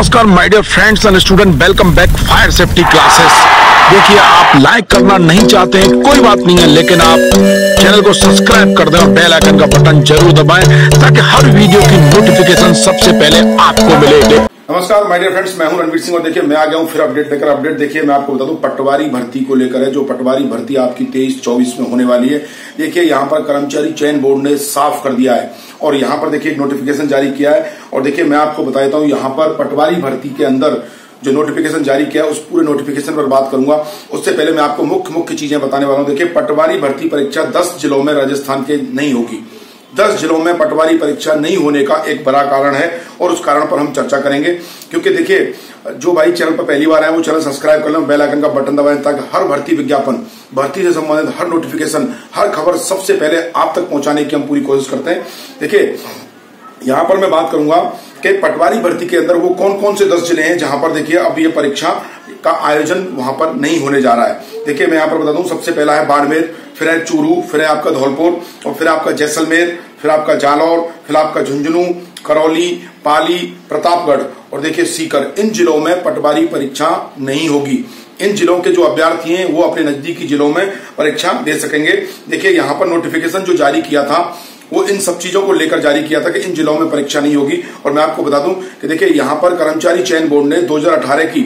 नमस्कार my dear friends and student welcome back fire safety classes देखिए, आप like करना नहीं चाहते हैं, कोई बात नहीं है, लेकिन आप चैनल को सब्सक्राइब कर दें और बेल आइकन का बटन ज़रूर दबाएँ, ताकि हर वीडियो की नोटिफिकेशन सबसे पहले आपको मिले। नमस्कार माय डियर फ्रेंड्स मैं हूँ रणवीर सिंह और देखिए, मैं आ गया हूँ फिर अपडेट लेकर। अपडेट देखिए, मैं आपको बता दूँ, पटवारी भर्ती को लेकर है, जो पटवारी भर्ती आपकी तेईस चौबीस में होने वाली है। देखिए, यहाँ पर कर्मचारी चयन बोर्ड ने साफ़ कर दिया है। और यहाँ पर देखिए एक नोटिफिकेशन जारी किया है। और देखिए मैं आपको बता देता हूँ, यहाँ पर पटवारी भर्ती के अंदर जो नोटिफिकेशन जारी किया है, उस पूरे नोटिफिकेशन पर बात करूँगा। उससे पहले मैं आपको मुख्य मुख्य चीज़ें बताने वाला हूँ। देखिये पटवारी भर्ती परीक्षा दस जिलों में राजस्थान के नहीं होगी। दस जिलों में पटवारी परीक्षा नहीं होने का एक बड़ा कारण है, और उस कारण पर हम चर्चा करेंगे। क्योंकि देखिए जो भाई चैनल पर पहली बार आए वो चैनल सब्सक्राइब कर लें बेल आइकन का बटन दबाएँ, ताकि हर भर्ती विज्ञापन, भर्ती से संबंधित हर नोटिफिकेशन हर खबर सबसे पहले आप तक पहुँचाने की हम पूरी कोशिश करते हैं। देखिए, यहाँ पर मैं बात करूँगा कि पटवारी भर्ती के अंदर वो कौन कौन से दस ज़िले हैं, जहाँ पर देखिए अब ये परीक्षा का आयोजन वहाँ पर नहीं होने जा रहा है। देखिए, मैं यहाँ पर बता दूँ, सबसे पहला है बाड़मेर, फिर है चूरू, फिर है आपका धौलपुर, और फिर आपका जैसलमेर, फिर आपका जालौर, फिर आपका झुंझुनू, करौली, पाली, प्रतापगढ़। और देखिए, सीकर, इन जिलों में पटवारी परीक्षा नहीं होगी। इन जिलों के जो अभ्यर्थी हैं, वो अपने नजदीकी जिलों में परीक्षा दे सकेंगे। देखिए, यहाँ पर नोटिफिकेशन जो जारी किया था, वो इन सब चीज़ों को लेकर जारी किया था कि इन जिलों में परीक्षा नहीं होगी। और मैं आपको बता दूँ कि देखिए, यहाँ पर कर्मचारी चयन बोर्ड ने 2018 की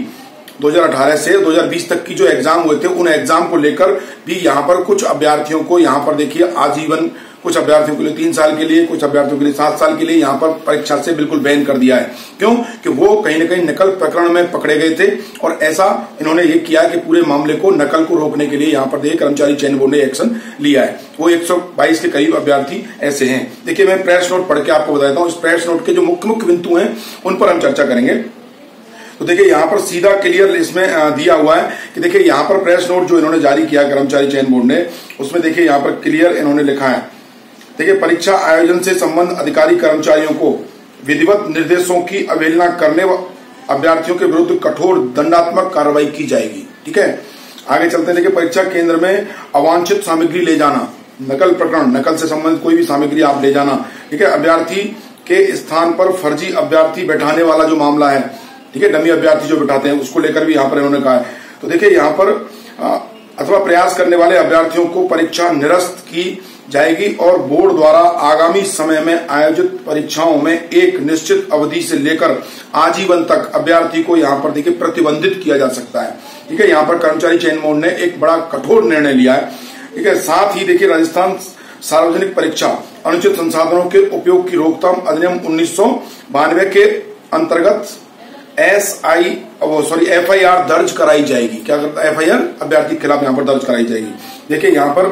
2018 से 2020 तक की जो एग्ज़ाम हुए थे, उन एग्ज़ाम को लेकर भी यहाँ पर कुछ अभ्यर्थियों को यहाँ पर देखिए, आजीवन कुछ अभ्यर्थियों के लिए तीन साल के लिए, कुछ अभ्यर्थियों के लिए सात साल के लिए यहाँ पर परीक्षा से बिल्कुल बैन कर दिया है। क्यों? कि वो कहीं ना कहीं नकल प्रकरण में पकड़े गए थे और ऐसा इन्होंने ये किया कि पूरे मामले को नकल को रोकने के लिए यहाँ पर देखिए कर्मचारी चयन बोर्ड ने एक्शन लिया है। वो 122 के करीब अभ्यर्थी ऐसे हैं। देखिए, मैं प्रेस नोट पढ़ के आपको बताता हूँ, इस प्रेस नोट के जो मुख्य मुख्य बिंदु हैं, उन पर हम चर्चा करेंगे। तो देखिए, यहाँ पर सीधा क्लियर इसमें दिया हुआ है कि देखिए, यहाँ पर प्रेस नोट जो इन्होंने जारी किया कर्मचारी चयन बोर्ड ने, उसमें देखिए यहाँ पर क्लियर इन्होंने लिखा है। देखिए, परीक्षा आयोजन से संबंध अधिकारी कर्मचारियों को विधिवत निर्देशों की अवहेलना करने अभ्यर्थियों के विरुद्ध कठोर दंडात्मक कार्रवाई की जाएगी। ठीक है? आगे चलते हैं। देखिए, परीक्षा केंद्र में अवांछित सामग्री ले जाना, नकल प्रकरण, नकल से संबंधित कोई भी सामग्री आप ले जाना। ठीक है? अभ्यर्थी के स्थान पर फर्जी अभ्यर्थी बैठाने वाला जो मामला है, ठीक है, डमी अभ्यर्थी जो बैठाते हैं, उसको लेकर भी यहाँ पर इन्होंने कहा है। तो देखिए, यहाँ पर अथवा प्रयास करने वाले अभ्यर्थियों को परीक्षा निरस्त की जाएगी और बोर्ड द्वारा आगामी समय में आयोजित परीक्षाओं में एक निश्चित अवधि से लेकर आजीवन तक अभ्यर्थी को यहाँ पर देखिए प्रतिबंधित किया जा सकता है। ठीक है, यहाँ पर कर्मचारी चयन बोर्ड ने एक बड़ा कठोर निर्णय लिया है। ठीक है, साथ ही देखिए राजस्थान सार्वजनिक परीक्षा अनुचित संसाधनों के उपयोग की रोकथाम अधिनियम उन्नीस सौ बानवे के अंतर्गत S I sorry F I R दर्ज कराई जाएगी। क्या करता है? एफ़ आई आर अभ्यर्थी के खिलाफ यहाँ पर दर्ज कराई जाएगी। देखिए, यहाँ पर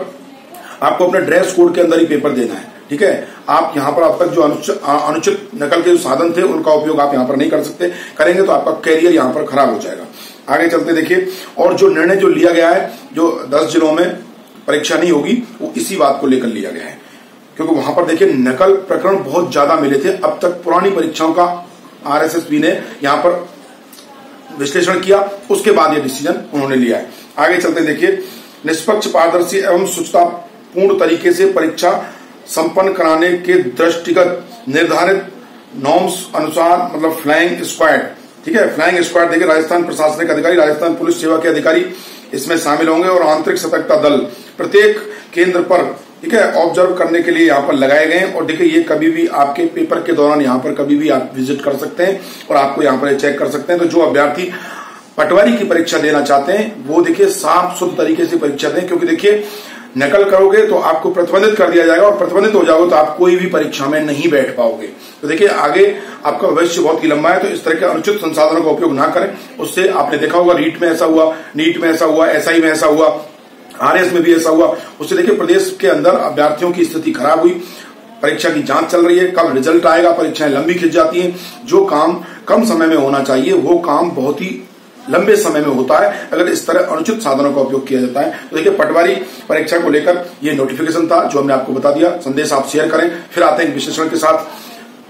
आपको अपने ड्रेस कोड के अंदर ही पेपर देना है, ठीक है? आप यहाँ पर अब तक जो अनुचित नकल के जो साधन थे, उनका उपयोग आप यहाँ पर नहीं कर सकते। करेंगे तो आपका कैरियर यहाँ पर खराब हो जाएगा। आगे चलते देखिए, और जो निर्णय जो लिया गया है, जो दस जिलों में परीक्षा नहीं होगी, वो इसी बात को लेकर लिया गया है। क्योंकि वहाँ पर देखिए, नकल प्रकरण बहुत ज़्यादा मिले थे। अब तक पुरानी परीक्षाओं का आरएसएसपी ने यहाँ पर विश्लेषण किया, उसके बाद ये डिसीज़न उन्होंने लिया है। आगे चलते देखिए, निष्पक्ष पारदर्शी एवं सुचता पूर्ण तरीके से परीक्षा संपन्न कराने के दृष्टिगत निर्धारित नॉर्म्स अनुसार मतलब फ्लाइंग स्क्वाड ठीक है? फ्लाइंग स्क्वाड देखिए, राजस्थान प्रशासनिक अधिकारी, राजस्थान पुलिस सेवा के अधिकारी इसमें शामिल होंगे और आंतरिक सतर्कता दल प्रत्येक केंद्र पर, ठीक है ऑब्ज़र्व करने के लिए यहाँ पर लगाए गए और देखिए, ये कभी भी आपके पेपर के दौरान यहाँ पर कभी भी आप विज़िट कर सकते हैं और आपको यहाँ पर चेक कर सकते हैं। तो जो अभ्यर्थी पटवारी की परीक्षा देना चाहते हैं, वो देखिए साफ़ शुद्ध तरीके से परीक्षा दें, क्योंकि देखिए नकल करोगे तो आपको प्रतिबंधित कर दिया जाएगा और प्रतिबंधित हो जाओगे तो आप कोई भी परीक्षा में नहीं बैठ पाओगे। तो देखिए, आगे आपका भविष्य बहुत ही लंबा है तो इस तरह के अनुचित संसाधनों का उपयोग ना करें। उससे आपने देखा होगा रीट में ऐसा हुआ, नीट में ऐसा हुआ, एसआई में ऐसा हुआ, आरएस में भी ऐसा हुआ। उससे देखिए, प्रदेश के अंदर अभ्यर्थियों की स्थिति खराब हुई, परीक्षा की जाँच चल रही है कब रिज़ल्ट आएगा, परीक्षाएँ लंबी खिंच जाती हैं। जो काम कम समय में होना चाहिए, वो काम बहुत ही लंबे समय में होता है, अगर इस तरह अनुचित साधनों का उपयोग किया जाता है तो देखिए पटवारी परीक्षा को लेकर ये नोटिफिकेशन था, जो हमने आपको बता दिया। संदेश आप शेयर करें, फिर आते हैं विश्लेषण के साथ,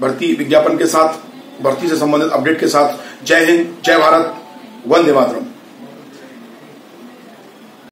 भर्ती विज्ञापन के साथ, भर्ती से संबंधित अपडेट के साथ। जय हिंद, जय भारत, वंदे मातरम।